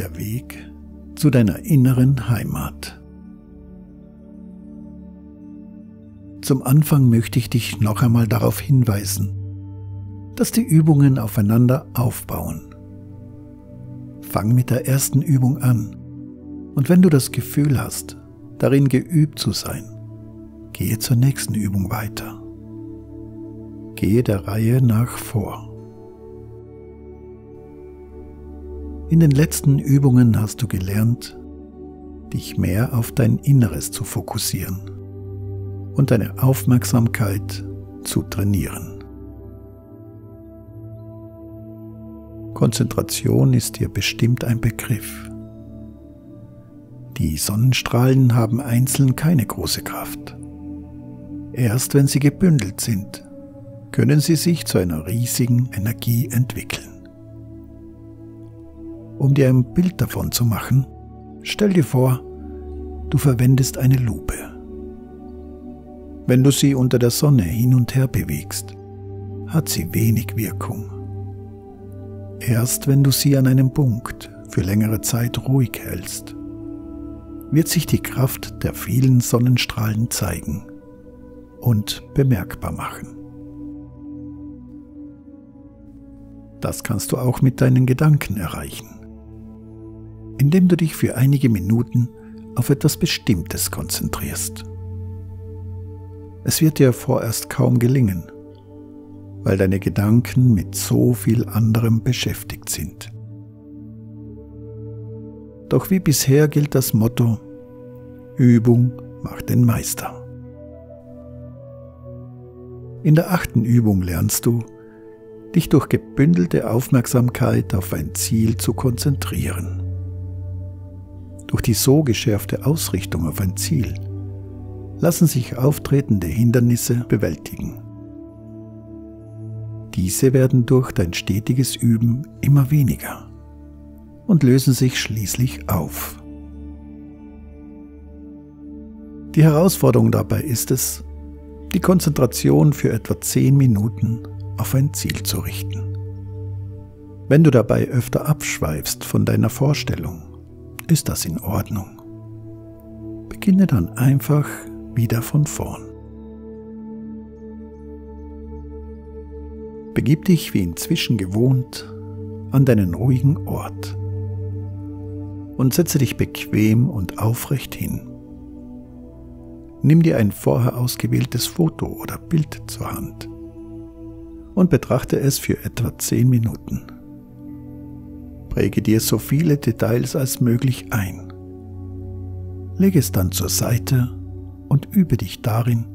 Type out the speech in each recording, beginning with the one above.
der Weg zu deiner inneren Heimat. Zum Anfang möchte ich dich noch einmal darauf hinweisen, dass die Übungen aufeinander aufbauen. Fang mit der ersten Übung an und wenn du das Gefühl hast, darin geübt zu sein, gehe zur nächsten Übung weiter. Gehe der Reihe nach vor. In den letzten Übungen hast du gelernt, dich mehr auf dein Inneres zu fokussieren und deine Aufmerksamkeit zu trainieren. Konzentration ist dir bestimmt ein Begriff. Die Sonnenstrahlen haben einzeln keine große Kraft. Erst wenn sie gebündelt sind, können sie sich zu einer riesigen Energie entwickeln. Um dir ein Bild davon zu machen, stell dir vor, du verwendest eine Lupe. Wenn du sie unter der Sonne hin und her bewegst, hat sie wenig Wirkung. Erst wenn du sie an einem Punkt für längere Zeit ruhig hältst, wird sich die Kraft der vielen Sonnenstrahlen zeigen und bemerkbar machen. Das kannst du auch mit deinen Gedanken erreichen indem du dich für einige Minuten auf etwas Bestimmtes konzentrierst. Es wird dir vorerst kaum gelingen, weil deine Gedanken mit so viel anderem beschäftigt sind. Doch wie bisher gilt das Motto, Übung macht den Meister. In der achten Übung lernst du, dich durch gebündelte Aufmerksamkeit auf ein Ziel zu konzentrieren durch die so geschärfte Ausrichtung auf ein Ziel lassen sich auftretende Hindernisse bewältigen. Diese werden durch dein stetiges Üben immer weniger und lösen sich schließlich auf. Die Herausforderung dabei ist es, die Konzentration für etwa 10 Minuten auf ein Ziel zu richten. Wenn du dabei öfter abschweifst von deiner Vorstellung, ist das in Ordnung. Beginne dann einfach wieder von vorn. Begib dich wie inzwischen gewohnt an deinen ruhigen Ort und setze dich bequem und aufrecht hin. Nimm dir ein vorher ausgewähltes Foto oder Bild zur Hand und betrachte es für etwa zehn Minuten. Präge dir so viele Details als möglich ein. Lege es dann zur Seite und übe dich darin,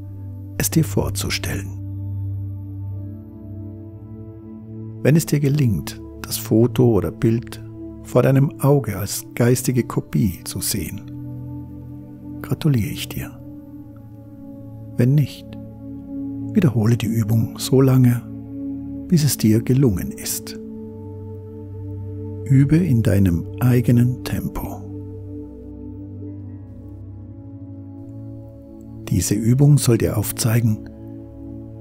es dir vorzustellen. Wenn es dir gelingt, das Foto oder Bild vor deinem Auge als geistige Kopie zu sehen, gratuliere ich dir. Wenn nicht, wiederhole die Übung so lange, bis es dir gelungen ist. Übe in deinem eigenen Tempo. Diese Übung soll dir aufzeigen,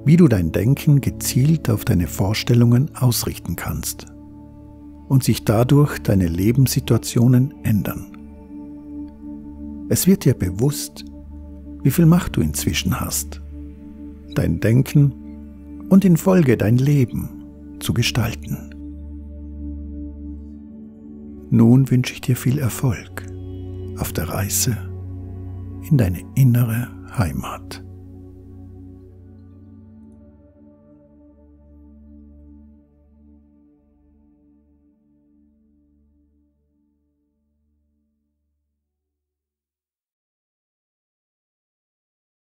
wie du dein Denken gezielt auf deine Vorstellungen ausrichten kannst und sich dadurch deine Lebenssituationen ändern. Es wird dir bewusst, wie viel Macht du inzwischen hast, dein Denken und in Folge dein Leben zu gestalten. Nun wünsche ich dir viel Erfolg auf der Reise in deine innere Heimat.